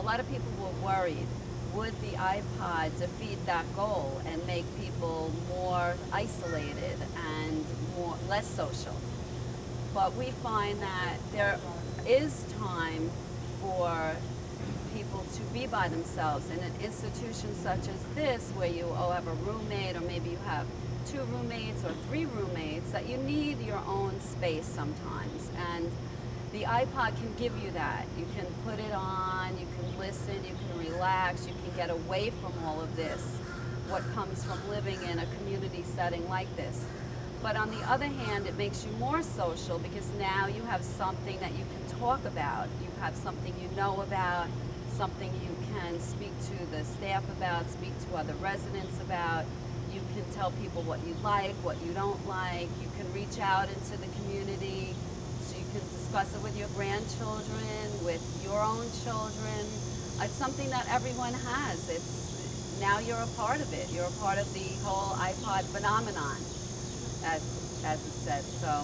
a lot of people were worried would the iPod defeat that goal and make people more isolated and more less social? But we find that there is time for people to be by themselves in an institution such as this where you all have a roommate or maybe you have two roommates or three roommates that you need your own space sometimes and the iPod can give you that. You can put it on, you can listen, you can relax, you can get away from all of this, what comes from living in a community setting like this. But on the other hand, it makes you more social because now you have something that you can talk about. You have something you know about, something you can speak to the staff about, speak to other residents about. You can tell people what you like, what you don't like. You can reach out into the community discuss it with your grandchildren, with your own children. It's something that everyone has. It's now you're a part of it. You're a part of the whole iPod phenomenon, as as it said. So